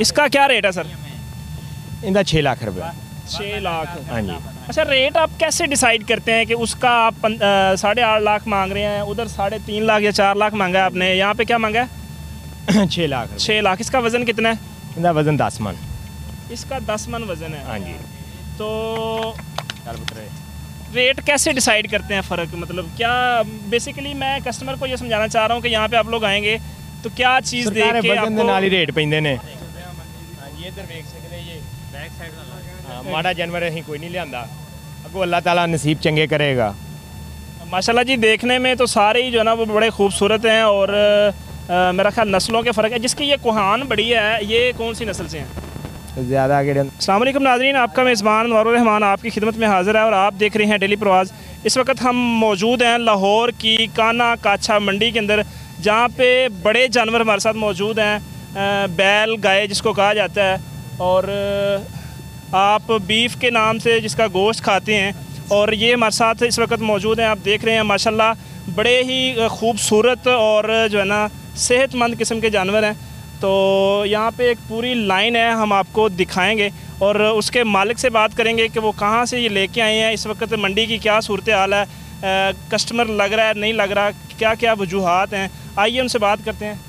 इसका क्या रेट है सर इनका छः लाख रुपये छः लाख। हाँ जी। अच्छा रेट आप कैसे डिसाइड करते हैं कि उसका आप साढ़े आठ लाख मांग रहे हैं उधर साढ़े तीन लाख या चार लाख मांगा है आपने यहाँ पे क्या मांगा है? छः लाख छः लाख। इसका वज़न कितना है? इनका वज़न दस मन। इसका दस मन वज़न है। हाँ जी। तो रेट कैसे डिसाइड करते हैं फ़र्क? मतलब क्या बेसिकली मैं कस्टमर को ये समझाना चाह रहा हूँ कि यहाँ पे आप लोग आएँगे तो क्या चीज़ दे रेट पे ने। ਹਾਂਜੀ ਇੱਧਰ ਵੇਖ ਸਕਦੇ ਜੀ ਬੈਕ ਸਾਈਡ ਹਾਂ ਮਾੜਾ ਜਾਨਵਰ ਅਸੀਂ ਕੋਈ ਨਹੀਂ ਲਿਆਂਦਾ ਅੱਗੋਂ ਅੱਲਾਹ ਤਾਲਾ ਨਸੀਬ ਚੰਗੇ ਕਰੇਗਾ माशाल्लाह जी देखने में तो सारे ही जो है ना वो बड़े खूबसूरत हैं और अ, मेरा ख्याल नस्लों के फ़र्क है जिसकी ये कुहान बड़ी है ये कौन सी नस्ल से हैं ਜ਼ਿਆਦਾ ਕਿਹੜੇ अल्लाम नाजरीन आपका मेज़बान रहमान आपकी खिदमत में हाज़िर है और आप देख रहे हैं डेली प्रवाज इस वक्त हम मौजूद हैं लाहौर की काना काछा मंडी के अंदर जहाँ पे बड़े जानवर हमारे साथ मौजूद हैं अ, बैल, गाय जिसको कहा जाता है। और आप बीफ के नाम से जिसका गोश्त खाते हैं, और ये हमारे साथ इस वक्त मौजूद हैं, आप देख रहे हैं, माशाल्लाह, बड़े ही खूबसूरत और, जो है ना, सेहतमंद किस्म के जानवर हैं। तो यहाँ पे एक पूरी लाइन है, हम आपको दिखाएँगे, और उसके मालिक से बात करेंगे कि वो कहाँ से ये लेके आए हैं, इस वक्त मंडी की क्या सूरत हाल है कस्टमर लग रहा है, नहीं लग रहा क्या क्या वजूहत हैं, आइए उनसे बात करते हैं।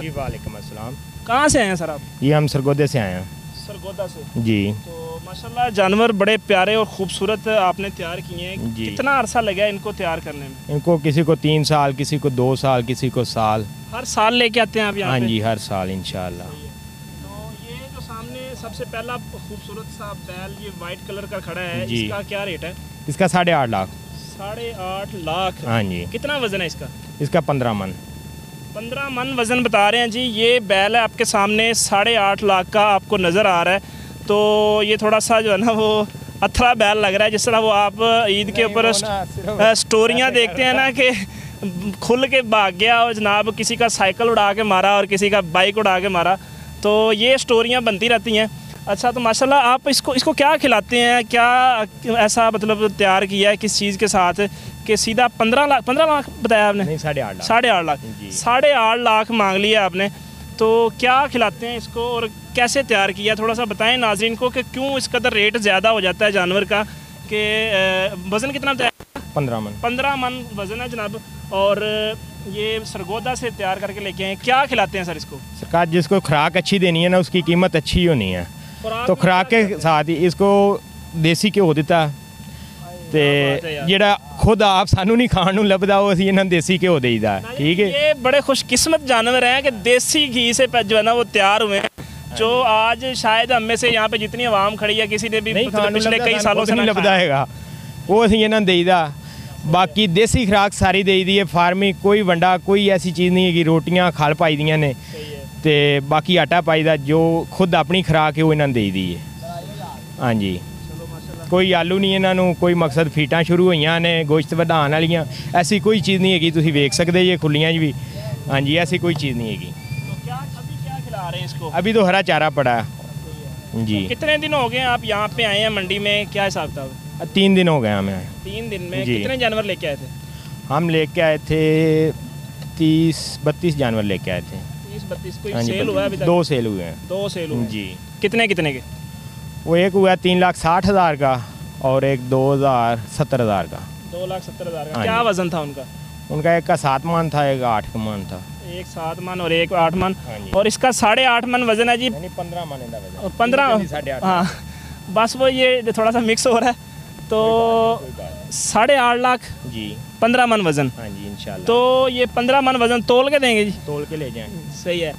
जी सर अस्सलाम कहाँ से आए हैं सर आप? ये हम सरगोदे से आए हैं। सरगोदा से? जी। तो माशाल्लाह जानवर बड़े प्यारे और खूबसूरत आपने तैयार किए हैं। कितना अरसा लगा इनको तैयार करने में? इनको किसी को तीन साल किसी को दो साल किसी को साल। हर साल लेके आते हैं आप यहाँ हाँ जी हर साल इंशाल्लाह। तो ये सामने सबसे पहला खूबसूरत सा बैल ये वाइट कलर का खड़ा है जी। इसका क्या रेट है? इसका साढ़े आठ लाख। साढ़े आठ लाख। हाँ जी। कितना वज़न है इसका? इसका पंद्रह मन। पंद्रह मन वज़न बता रहे हैं जी ये बैल है आपके सामने साढ़े आठ लाख का आपको नज़र आ रहा है। तो ये थोड़ा सा जो है ना वो अथरा बैल लग रहा है जिस तरह वो आप ईद के ऊपर स्टोरियाँ देखते हैं ना कि खुल के भाग गया और जनाब किसी का साइकिल उड़ा के मारा और किसी का बाइक उड़ा के मारा। तो ये स्टोरियाँ बनती रहती हैं। अच्छा तो माशाल्लाह आप इसको इसको क्या खिलाते हैं? क्या ऐसा मतलब तैयार किया है किस चीज़ के साथ कि सीधा पंद्रह लाख पंद्रह लाख बताया आपने? नहीं साढ़े आठ लाख। साढ़े आठ लाख। साढ़े आठ लाख मांग लिया आपने। तो क्या खिलाते हैं इसको और कैसे तैयार किया? थोड़ा सा बताएँ नाजरीन को कि क्यों इस कदर रेट ज़्यादा हो जाता है जानवर का कि वज़न कितना बताया पंद्रह मन। पंद्रह मन वज़न है जनाब। और ये सरगोदा से तैयार करके लेके आए क्या खिलाते हैं सर इसको? सरकार जिसको खुराक अच्छी देनी है ना उसकी कीमत अच्छी होनी है। तो में खुराक क्या के साथ ही इसको ਦੇਸੀ ਘਿਓ ਦਿੱਤਾ ਤੇ ਬਾਤ ਹੈ ਯਾਰ। ਜਿਹੜਾ ਖੁਦ ਆਪ ਸਾਨੂੰ ਨਹੀਂ ਖਾਣ ਨੂੰ ਲੱਭਦਾ ਉਹ ਅਸੀਂ ਇਹਨਾਂ ਨੂੰ ਦੇਸੀ ਘਿਓ ਦੇਈਦਾ ना, ਠੀਕ ਹੈ ये बड़े खुशकिस्मत जानवर हैं कि देसी घी से प- जो है ना वो तैयार हुए हैं जो आज शायद हम में से यहाँ पे जितनी आवाम खड़ी है किसी ने भी ਨਹੀਂ मतलब ਖਾਣ ਨੂੰ पिछले ਲੱਭਦਾ कई ਸਾਨੂੰ सालों ਖੁਦ से ਨਹੀਂ ना ਲੱਭਦਾ खाया। ਹੈਗਾ ਉਹ ਅਸੀਂ ਇਹਨਾਂ ਨੂੰ ਦੇਈਦਾ ਬਾਕੀ ਦੇਸੀ ਖੁਰਾਕ ਸਾਰੀ ਦੇਈਦੀ ਹੈ ਫਾਰਮੀ ਕੋਈ ਵੰਡਾ ਕੋਈ ਐਸੀ ਚੀਜ਼ ਨਹੀਂ ਹੈਗੀ ਰੋਟੀਆਂ ਖਲ ਪਾਈ ਦੀਆਂ ਨੇ सही है ਤੇ ਬਾਕੀ ਆਟਾ ਪਾਈਦਾ ਜੋ ਖੁਦ ਆਪਣੀ ਖੁਰਾਕ ਹੈ ਉਹ ਇਹਨਾਂ ਨੂੰ ਦੇਈਦੀ ਹੈ ਹਾਂਜੀ ਕੋਈ ਆਲੂ ਨਹੀਂ ਇਹਨਾਂ ਨੂੰ ਕੋਈ ਮਕਸਦ ਫੀਟਾਂ ਸ਼ੁਰੂ ਹੋਈਆਂ ਨੇ ਗੋਸ਼ਤ ਵਧਾਉਣ ਵਾਲੀਆਂ ਐਸੀ ਕੋਈ ਚੀਜ਼ ਨਹੀਂ ਹੈਗੀ ਤੁਸੀਂ ਵੇਖ ਸਕਦੇ ਜੇ ਖੁੱਲੀਆਂ 'ਚ ਵੀ ਹਾਂਜੀ ਐਸੀ ਕੋਈ ਚੀਜ਼ नहीं हैगी तो क्या अभी क्या खिला रहे हैं इसको अभी तो हरा चारा पड़ा है जी कितने दिन हो गए हैं आप यहाँ पे आए हैं मंडी में क्या हिसाब किताब है? तीन दिन हो गए हमें तीन दिन में जी। कितने जानवर लेके आए थे हम लेके आए थे तीस बत्तीस जानवर लेके आए थे तीस बत्तीस कोई हाँ सेल हुआ अभी तक? दो सेल हुए हैं। दो सेल हुए जी। कितने कितने के? वो एक हुआ तीन लाख साठ हज़ार का और एक दो हज़ार सत्तर हज़ार का। दो लाख सत्तर हज़ार का। हाँ क्या वज़न था उनका? उनका एक का सात मान था एक आठ का मान था। एक सात मन और एक आठ मन। हाँ और इसका साढ़े आठ मन वज़न है जी? पंद्रह मान पंद्रह? हाँ। बस वो ये थोड़ा सा मिक्स हो रहा है। तो। साढ़े आठ लाख जी। पंद्रह मन वज़न। हाँ जी इंशाल्लाह। तो ये पंद्रह मन वज़न तोल के देंगे जी? तोल के ले जाएँ। सही है।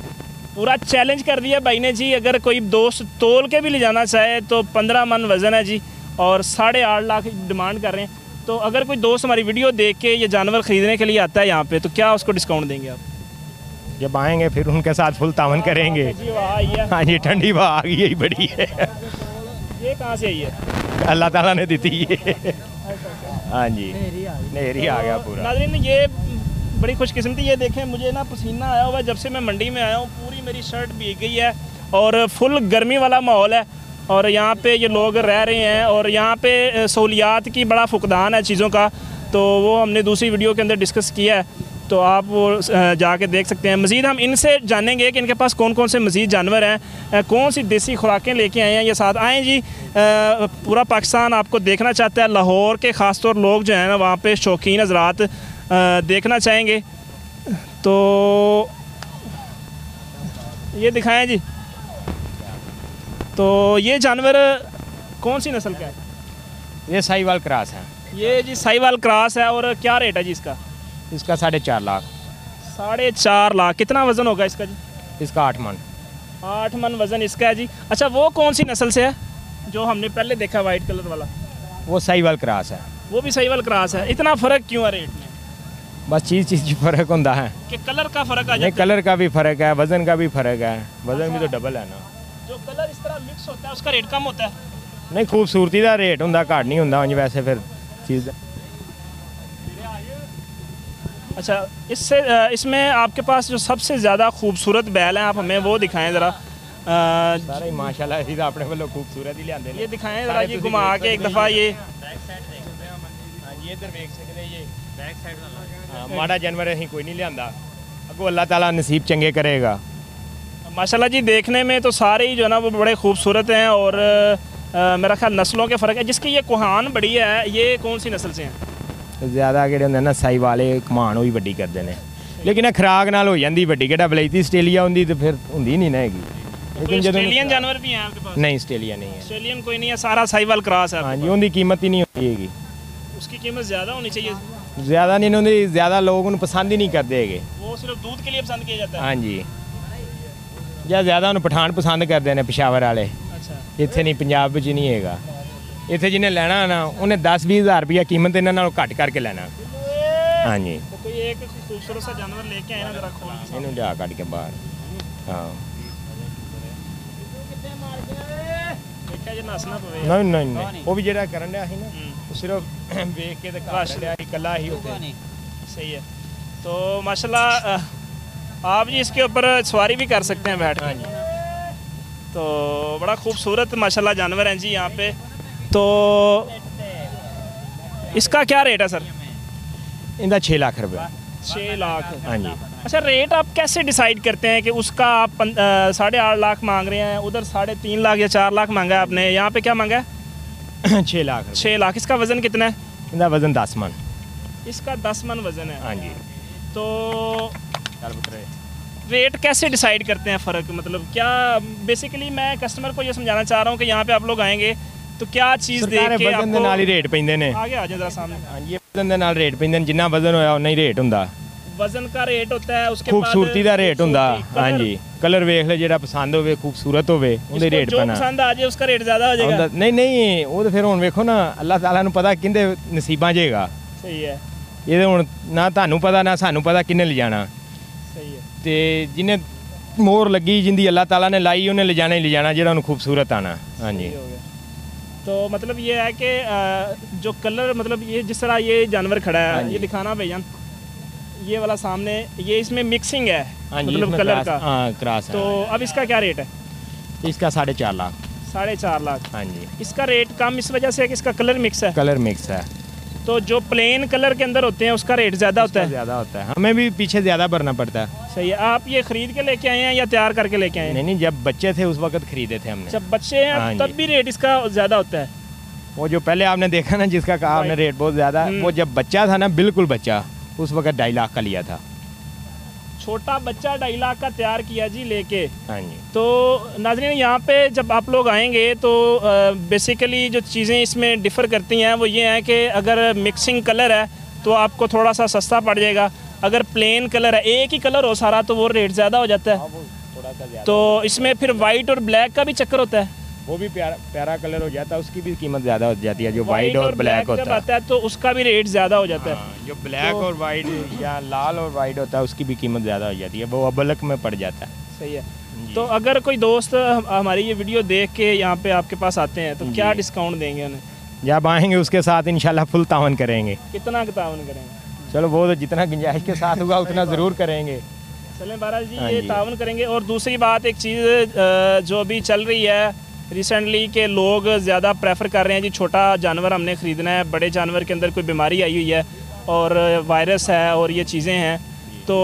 पूरा चैलेंज कर दिया भाई ने जी। अगर कोई दोस्त तोल के भी ले जाना चाहे तो पंद्रह मन वज़न है जी। और साढ़े आठ लाख डिमांड कर रहे हैं। तो अगर कोई दोस्त हमारी वीडियो देख के ये जानवर ख़रीदने के लिए आता है यहाँ पे तो क्या उसको डिस्काउंट देंगे आप? जब आएँगे फिर उनके साथ फुल तावन करेंगे। वाह आई है हाँ जी ठंडी हवा आ गई यही बड़ी है। ये कहाँ से आई है? अल्लाह ताला ने दी थी ये। हाँ जी। नहरी आ गया। पूरा। नाजरीन ये बड़ी खुशकिस्मती ये देखें मुझे ना पसीना आया हुआ है। जब से मैं मंडी में आया हूँ पूरी मेरी शर्ट भीग गई है और फुल गर्मी वाला माहौल है। और यहाँ पे ये लोग रह रहे हैं और यहाँ पे सहूलियात की बड़ा फुकदान है चीज़ों का। तो वो हमने दूसरी वीडियो के अंदर डिस्कस किया है। तो आप वो जाके देख सकते हैं। मज़ीद हम इनसे जानेंगे कि इनके पास कौन कौन से मज़ीद जानवर हैं कौन सी देसी खुराकें लेके आए हैं। ये साथ आएँ जी पूरा पाकिस्तान आपको देखना चाहता है। लाहौर के ख़ास तौर लोग जो हैं ना वहाँ पे शौकीन हजरात देखना चाहेंगे। तो ये दिखाएँ जी। तो ये जानवर कौन सी नस्ल का है? ये साहिवाल क्रास है। ये जी साहिवाल क्रॉस है और क्या रेट है जी इसका? इसका साढ़े चार लाख। साढ़े चार लाख। कितना वज़न होगा इसका जी? इसका आठ मन। आठ मन वज़न इसका है जी। अच्छा वो कौन सी नस्ल से है? जो हमने पहले देखा वाइट कलर वाला। वो साइवल क्रास है। वो भी साइवल क्रास है। इतना फ़र्क क्यों है रेट में? बस चीज़ चीज़ की फ़र्क होता है। कि कलर का फ़र्क आ नहीं कलर का भी फ़र्क है वज़न का भी फ़र्क है। वज़न भी तो अच्छा। डबल है ना। जो कलर इस तरह मिक्स होता है उसका रेट कम होता है। नहीं खूबसूरती का रेट होंगे घट नहीं होंगे हाँ वैसे फिर चीज़ अच्छा इससे अ, इसमें आपके पास जो सबसे ज़्यादा खूबसूरत बैल हैं आप हमें वो दिखाएं ज़रा अ, ਸਾਰਾ ਹੀ ਮਾਸ਼ਾਅੱਲਾ ਅਸੀਂ ਤਾਂ ਆਪਣੇ ਵੱਲੋਂ ਖੂਬਸੂਰਤ ਹੀ ਲਿਆਂਦੇ ये दिखाएं ज़रा सारे ये तुसी घुमा देख के एक सकते दफ़ा ये ਹਾਂਜੀ ਇੱਧਰ ਵੇਖ ਸਕਦੇ ਜੀ ਬੈਕ ਸਾਈਡ ਵਾਲਾ ਮਾੜਾ ਜਾਨਵਰ ਅਸੀਂ ਕੋਈ ਨਹੀਂ ਲਿਆਂਦਾ ਅੱਗੋਂ ਅੱਲਾਹ ਤਾਲਾ ਨਸੀਬ ਚੰਗੇ ਕਰੇਗਾ माशाल्लाह जी देखने में तो सारे ही जो है ना वो बड़े खूबसूरत हैं और अ, मेरा ख्याल नस्लों के फ़र्क है जिसकी ये कुहान बड़ी है ये कौन सी नस्ल से हैं ਜ਼ਿਆਦਾ ਜਿਹੜੇ ਹੁੰਦੇ ਨਾ ਸਾਈ ਵਾਲੇ ਕਮਾਨ ਉਹ ਵੀ ਵੱਡੀ ਕਰਦੇ ਨੇ ਲੇਕਿਨ ਇਹ ਖਰਾਕ ਨਾਲ ਹੋ ਜਾਂਦੀ ਵੱਡੀ ਕਿਹੜਾ ਬਲੈਤੀ ਆਸਟ੍ਰੇਲੀਆ ਹੁੰਦੀ ਤੇ ਫਿਰ ਹੁੰਦੀ ਨਹੀਂ ਨਾ ਹੈਗੀ कोई ऑस्ट्रेलियन जानवर भी हैं आपके पास ਨਹੀਂ ਆਸਟ੍ਰੇਲੀਆ ਨਹੀਂ ਹੈ ऑस्ट्रेलियन कोई नहीं है सारा साहिवाल क्रॉस है आपके ਹਾਂਜੀ ਉਹਦੀ ਕੀਮਤ ਹੀ ਨਹੀਂ ਹੁੰਦੀ ਹੈਗੀ पास। उसकी कीमत ज़्यादा होनी चाहिए ਜ਼ਿਆਦਾ ਨਹੀਂ ਹੁੰਦੀ ਜ਼ਿਆਦਾ ਲੋਕ ਉਹਨੂੰ ਪਸੰਦ ਹੀ ਨਹੀਂ ਕਰਦੇ ਹੈਗੇ वो सिर्फ दूध के लिए पसंद किया जाता है ਹਾਂਜੀ ਜਾਂ ਜ਼ਿਆਦਾ ਉਹਨੂੰ ਪਠਾਨ ਪਸੰਦ ਕਰਦੇ ਨੇ ਪਿਸ਼ਾਵਰ ਵਾਲੇ अच्छा ਇੱਥੇ ਨਹੀਂ ਪੰਜਾਬ ਵਿੱਚ ਨਹੀਂ ਹੈਗਾ ਇੱਥੇ ਜਿਹਨੇ ਲੈਣਾ ਨਾ ਉਹਨੇ 10 ਹਜ਼ਾਰ ਰੁਪਇਆ ਕੀਮਤ ਇਹਨਾਂ ਨਾਲੋਂ ਘੱਟ ਕਰਕੇ ਲੈਣਾ ਹਾਂਜੀ तो कोई एक खूबसूरत सा जानवर लेके आए ना जरा खोल के ਇਹਨੂੰ ਜਾ ਕੱਢ ਕੇ ਬਾਹਰ ਹਾਂ देखा जी नस ना पवे ਨਹੀਂ ਨਹੀਂ ਨਹੀਂ ਉਹ ਵੀ ਜਿਹੜਾ ਕਰਨ ਡਿਆ ਸੀ ਨਾ हम्म, ਉਹ ਸਿਰਫ ਵੇਖ ਕੇ ਤੇ ਬਸ। ਘਰ ਡਿਆ ਸੀ ਇਕੱਲਾ ਹੀ ਉੱਥੇ सही है तो माशाल्लाह अ, आप जी इसके ऊपर सवारी भी कर सकते हैं बैठ हाँ के तो बड़ा खूबसूरत माशाल्लाह जानवर हैं जी यहाँ पे तो इसका क्या रेट है सर इनका छः लाख रुपये छः लाख। हाँ जी। अच्छा रेट आप कैसे डिसाइड करते हैं कि उसका आप साढ़े आठ लाख मांग रहे हैं उधर साढ़े तीन लाख या चार लाख मांगा है आपने यहाँ पे क्या मांगा है? छः लाख छः लाख। इसका वज़न कितना है? इनका वज़न दस मन। इसका दस मन वज़न है। हाँ जी। तो रेट कैसे डिसाइड करते हैं फ़र्क? मतलब क्या बेसिकली मैं कस्टमर को ये समझाना चाह रहा हूँ कि यहाँ पे आप लोग आएँगे ਤੋ ਕਿਆ ਚੀਜ਼ ਦੇਖ ਕੇ ਆਪਕੋ ਵਜ਼ਨ ਦੇ ਨਾਲ ਹੀ ਰੇਟ ਪੈਂਦੇ ਨੇ। ਆ ਗਿਆ ਆ ਜਾ ਜਰਾ ਸਾਹਮਣੇ। ਹਾਂਜੀ ਵਜ਼ਨ ਦੇ ਨਾਲ ਰੇਟ ਪੈਂਦੇ ਨੇ ਜਿੰਨਾ ਵਜ਼ਨ ਹੋਇਆ ਉਨਾ ਹੀ ਰੇਟ ਹੁੰਦਾ। ਵਜ਼ਨ ਦਾ ਰੇਟ ਹੁੰਦਾ ਹੈ ਉਸਕੇ ਬਾਅਦ ਖੂਬਸੂਰਤੀ ਦਾ ਰੇਟ ਹੁੰਦਾ। ਹਾਂਜੀ ਕਲਰ ਵੇਖ ਲੈ ਜਿਹੜਾ ਪਸੰਦ ਹੋਵੇ ਖੂਬਸੂਰਤ ਹੋਵੇ ਉਹਦੇ ਰੇਟ ਪਨਾ ਜੋ ਪਸੰਦ ਆ ਜਾਏ ਉਸਕਾ ਰੇਟ ਜ਼ਿਆਦਾ ਹੋ ਜਾਏਗਾ। ਨਹੀਂ ਨਹੀਂ ਉਹ ਤਾਂ ਫਿਰ ਹੁਣ ਵੇਖੋ ਨਾ ਅੱਲਾਹ ਤਾਲਾ ਨੂੰ ਪਤਾ ਕਿੰਦੇ ਨਸੀਬਾਂ ਜੇਗਾ ਸਹੀ ਹੈ। ਇਹਦੇ ਹੁਣ ਨਾ ਤੁਹਾਨੂੰ ਪਤਾ ਨਾ ਸਾਨੂੰ ਪਤਾ ਕਿੰਨੇ ਲਿਜਾਣਾ ਸਹੀ ਹੈ। ਤੇ ਜਿਹਨੇ ਮੋਰ ਲੱਗੀ ਜਿੰਦੀ ਅੱਲਾਹ ਤਾਲਾ ਨੇ ਲਾਈ ਉਹਨੇ ਲਿਜਾਣਾ ਹੀ ਲਿਜਾਣਾ ਜਿਹੜਾ ਉਹਨੂੰ ਖੂਬਸੂਰਤ ਆਣਾ। ਹਾਂਜੀ। तो मतलब ये है कि जो कलर मतलब ये जिस तरह ये जानवर खड़ा हाँ है ये दिखाना भैया ये वाला सामने ये इसमें मिक्सिंग है मतलब कलर क्रास- का। हाँ क्रास तो है अब इसका क्या रेट है? इसका साढ़े चार लाख। साढ़े चार लाख। हाँ जी। इसका रेट कम इस वजह से है कि इसका कलर मिक्स है? कलर मिक्स है। तो जो प्लेन कलर के अंदर होते हैं उसका रेट ज़्यादा होता है? ज़्यादा होता है। हमें भी पीछे ज़्यादा भरना पड़ता है। सही है। आप ये खरीद के लेके आए हैं या तैयार करके लेके आए हैं? नहीं नहीं जब बच्चे थे उस वक्त खरीदे थे हमने। जब बच्चे हाँ हैं। तब भी रेट इसका ज़्यादा होता है। वो जो पहले आपने देखा ना जिसका कहा आपने रेट बहुत ज़्यादा हम्म। वो जब बच्चा था ना बिल्कुल बच्चा उस वक्त ढाई लाख का लिया था। छोटा बच्चा ढाई लाख का तैयार किया जी लेके। हाँ जी। तो नाजरीन यहाँ पे जब आप लोग आएँगे तो बेसिकली जो चीज़ें इसमें डिफ़र करती हैं वो ये है कि अगर मिक्सिंग कलर है तो आपको थोड़ा सा सस्ता पड़ जाएगा। अगर प्लेन कलर है एक ही कलर हो सारा तो वो रेट ज़्यादा हो जाता है। थोड़ा सा तो इसमें फिर वाइट और ब्लैक का भी चक्कर होता है। वो भी प्यारा प्यारा कलर हो जाता है उसकी भी कीमत ज़्यादा हो जाती है जो वाइट और ब्लैक होता है। आता है तो उसका भी रेट ज़्यादा हो जाता है। हाँ, जो ब्लैक तो- और वाइट या लाल और वाइट होता है उसकी भी कीमत ज़्यादा हो जाती है वो अबलक में पड़ जाता है। सही है। तो अगर कोई दोस्त हमारी ये वीडियो देख के यहाँ पे आपके पास आते हैं तो क्या डिस्काउंट देंगे उन्हें? जब आएँगे उसके साथ इंशाल्लाह फुल तावन करेंगे। कितना तावन करेंगे? चलो वो तो जितना गुंजाइश के साथ हुआ उतना ज़रूर करेंगे। चलें महाराज जी हाँ ये तावन करेंगे। और दूसरी बात एक चीज़ जो अभी चल रही है रिसेंटली के लोग ज़्यादा प्रेफर कर रहे हैं जी छोटा जानवर हमने ख़रीदना है। बड़े जानवर के अंदर कोई बीमारी आई हुई है और वायरस है और ये चीज़ें हैं। तो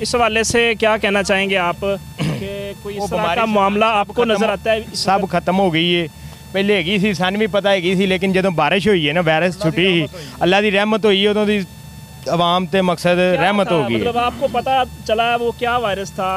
इस हवाले से क्या कहना चाहेंगे आप? कि कोई इस का मामला आपको नज़र आता है? सब खत्म हो गई है। पहले हैगी सी सन भी पता हैगी सी लेकिन जो बारिश हुई है ना वायरस छुट्टी अल्लाह की रहमत हुई है। उदों की ਆਵਾਮ ਤੇ ਮਕਸਦ क्या ਰਹਿਮਤ था? ਹੋ ਗਈ मतलब ਹੈ आपको पता चला वो क्या वायरस था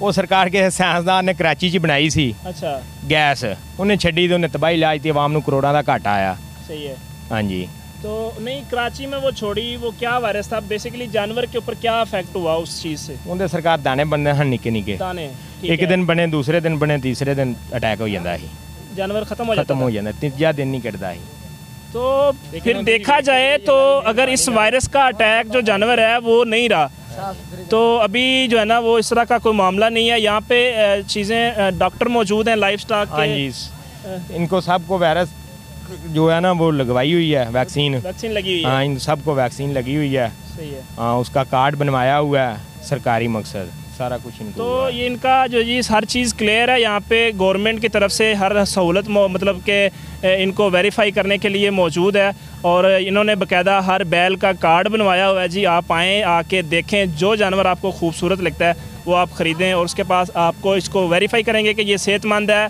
ਉਹ ਸਰਕਾਰ ਕੇ ਸਾਇੰਸਦਾਨ ਨੇ ਕਰਾਚੀ 'ਚ ਬਣਾਈ ਸੀ अच्छा ਗੈਸ ਉਹਨੇ ਛੱਡੀ ਤੇ ਉਹਨੇ ਤਬਾਹੀ ਲਾਜ ਤੇ ਆਵਾਮ ਨੂੰ ਕਰੋੜਾਂ ਦਾ ਘਾਟਾ ਆਇਆ सही है ਹਾਂਜੀ तो नहीं कराची में वो छोड़ी वो क्या वायरस था बेसिकली जानवर के ऊपर क्या इफेक्ट हुआ उस चीज़ से ਉਹਦੇ ਸਰਕਾਰ ਦਾਣੇ ਬੰਦੇ ਹਨ ਨਿੱਕੇ ਨਿੱਕੇ दाने ठीक ਇੱਕ है। ਦਿਨ ਬਣੇ ਦੂਸਰੇ ਦਿਨ ਬਣੇ ਤੀਸਰੇ ਦਿਨ ਅਟੈਕ ਹੋ ਜਾਂਦਾ ਸੀ जानवर खत्म हो जाता ਖਤਮ ਹੋ ਜਾਂਦਾ ਤੀਜਾ ਦਿਨ ਨਹੀਂ ਕੱਢਦਾ ਸੀ तो फिर देखा जाए तो अगर इस वायरस का अटैक जो जानवर है वो नहीं रहा। तो अभी जो है ना वो इस तरह का कोई मामला नहीं है। यहाँ पे चीज़ें डॉक्टर मौजूद हैं लाइफ स्टॉक हाँ जी। इनको सबको वायरस जो है ना वो लगवाई हुई है वैक्सीन वैक्सीन लगी हुई है। हाँ इन सबको वैक्सीन लगी हुई है। सही है। हाँ उसका कार्ड बनवाया हुआ है सरकारी मकसद। सारा कुछ इनको तो ये इनका जो जी हर चीज़ क्लियर है यहाँ पे गवर्नमेंट की तरफ़ से हर सहूलत मतलब के इनको वेरीफाई करने के लिए मौजूद है और इन्होंने बकायदा हर बैल का कार्ड बनवाया हुआ है। जी आप आएँ आके देखें जो जानवर आपको खूबसूरत लगता है वो आप ख़रीदें और उसके पास आपको इसको वेरीफाई करेंगे कि ये सेहतमंद है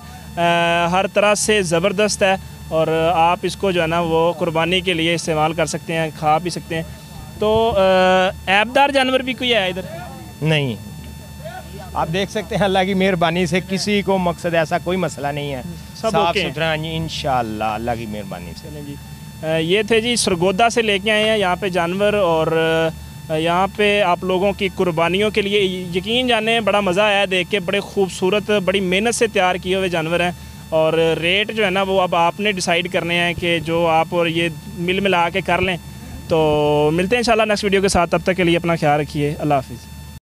हर तरह से ज़बरदस्त है और आप इसको जो है ना वो कुर्बानी के लिए इस्तेमाल कर सकते हैं खा भी सकते हैं। तो ऐबदार जानवर भी कोई है इधर? नहीं आप देख सकते हैं अल्लाह की मेहरबानी से किसी को मकसद ऐसा कोई मसला नहीं है। सब साफ़। सुथरा इंशाल्लाह अल्लाह की मेहरबानी से। जी। ये थे जी सरगोदा से लेके आए हैं यहाँ पे जानवर और यहाँ पे आप लोगों की कुर्बानियों के लिए यकीन जाने बड़ा मज़ा आया देख के बड़े खूबसूरत बड़ी मेहनत से तैयार किए हुए जानवर हैं। और रेट जो है ना वो अब आपने डिसाइड करने हैं कि जो आप और ये मिल मिला के कर लें। तो मिलते हैं इंशाल्लाह नेक्स्ट वीडियो के साथ तब तक के लिए अपना ख्याल रखिए। अल्लाह हाफिज़।